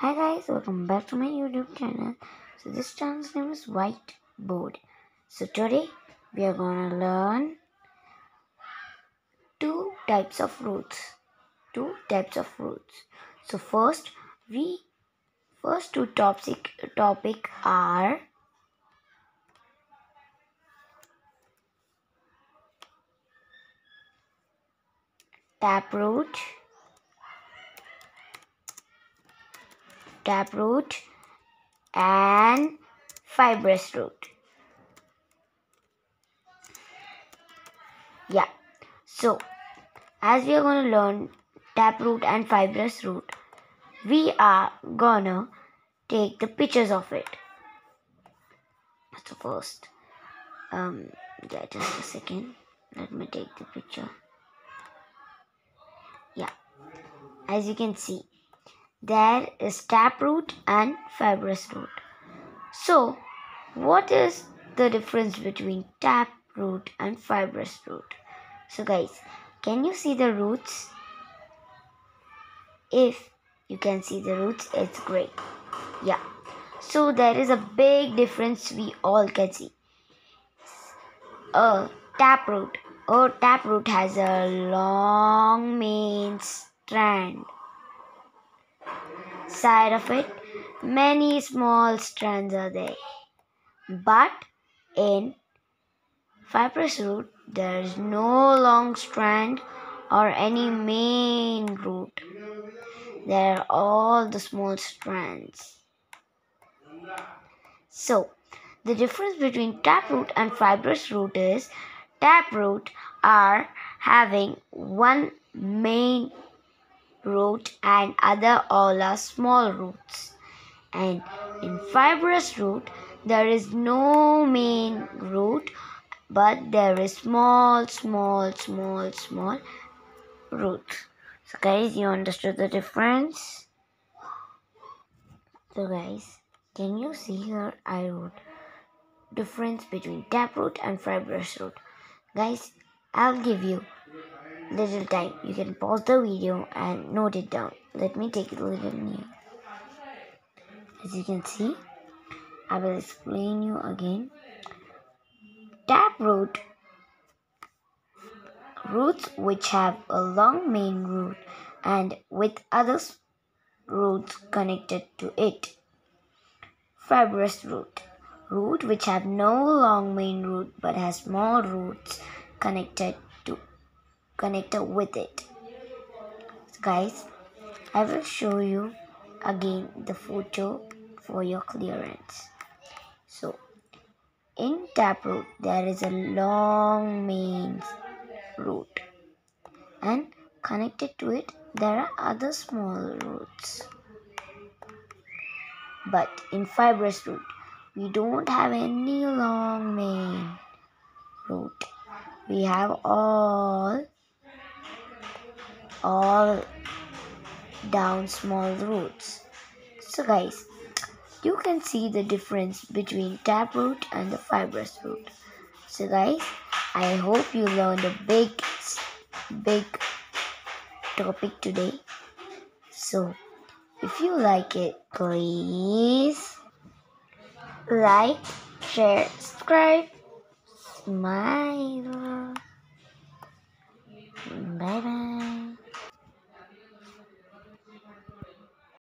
Hi guys, welcome back to my YouTube channel. So this channel's name is Whiteboard. So today we are gonna learn two types of roots. Two types of roots. So first we first two topic topic are taproot taproot and fibrous root. Yeah, so as we are going to learn taproot and fibrous root, we are gonna take the pictures of it. So first, um, yeah, just a second. Let me take the picture. Yeah, as you can see, there is taproot and fibrous root. So, what is the difference between taproot and fibrous root? So, guys, can you see the roots? If you can see the roots, it's great. Yeah. So, there is a big difference we all can see. A taproot. A taproot has a long main strand side of it, many small strands are there. But in fibrous root, there is no long strand or any main root. There are all the small strands. So, the difference between taproot and fibrous root is taproot are having one main root and other all are small roots. And in fibrous root, there is no main root, but there is small, small, small, small root. So guys, you understood the difference? So guys, can you see here I wrote difference between taproot and fibrous root. Guys, I'll give you little time. You can pause the video and note it down. Let me take it a little near. As you can see, I will explain you again. Tap root roots which have a long main root and with other roots connected to it. Fibrous root root which have no long main root but has small roots connected connector with it. So guys, I will show you again the photo for your clearance. So, in taproot there is a long main root and connected to it there are other small roots. But in fibrous root we don't have any long main root. We have all all down small roots. So guys, you can see the difference between taproot and the fibrous root. So guys, I hope you learned a big, big topic today. So if you like it, please like, share, subscribe, smile.